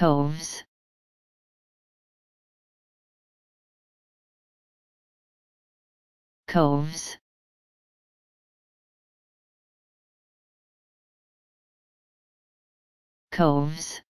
coves. Coves. Coves.